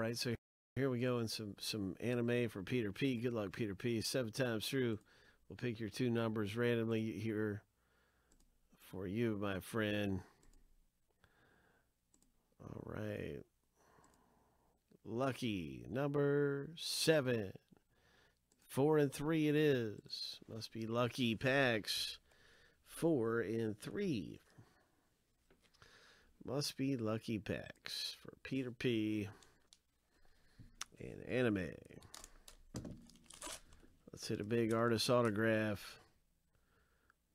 right, so here we go in some some anime for Peter P. Good luck, Peter P. Seven times through, we'll pick your two numbers randomly here for you, my friend. All right. Lucky number seven. Four and three it is. Must be lucky packs. Four and three. Must be lucky packs for Peter P. and anime. Let's hit a big artist autograph.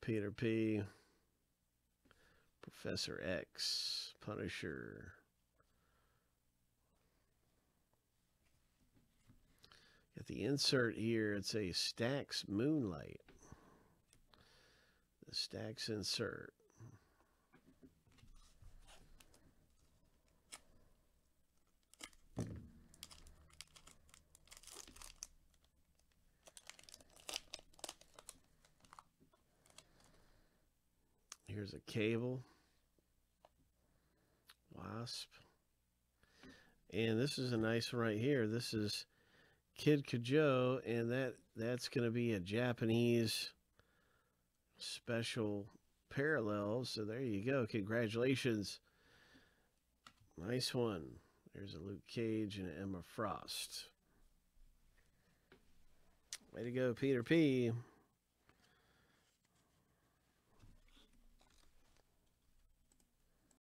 Peter P. Professor X. Punisher. Got the insert here. It's a Stacks Moonlight. The Stacks insert. Here's a cable. Wasp. And this is a nice one right here. This is Kid Kaiju, and that that's going to be a Japanese special parallel. So there you go. Congratulations. Nice one. There's a Luke Cage and an Emma Frost. Way to go, Peter P.